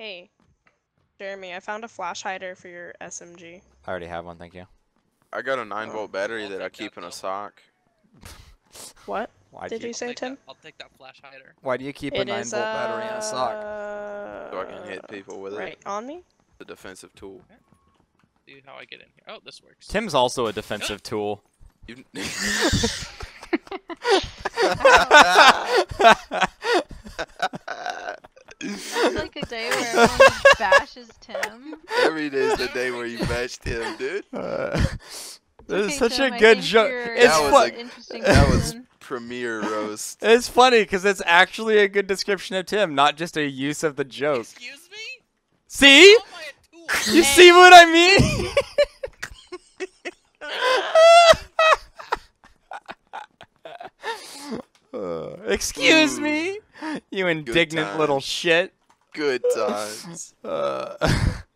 Hey, Jeremy, I found a flash hider for your SMG. I already have one, thank you. I got a 9 Oh. volt battery I'll that I keep that, in a though. sock. What Why did you you, say, take Tim? That, I'll take that flash hider. why do you keep a 9 is, volt battery in a sock? uh, So I can hit people with Right it. on me. The defensive tool. See how I get in here. Oh, this works. Tim's also a defensive tool. You... Sounds like a day where everyone bashes Tim. Every day's the day where you bashed him, dude. Uh, this Okay, is such Tim, a I good joke. It's That was fun. a- interesting That was person. premier roast. It's funny because it's actually a good description of Tim, not just a use of the joke. Excuse me? See? How am I a tool? You see what I mean? Uh, excuse Ooh. me, you indignant little shit. Good times. Uh,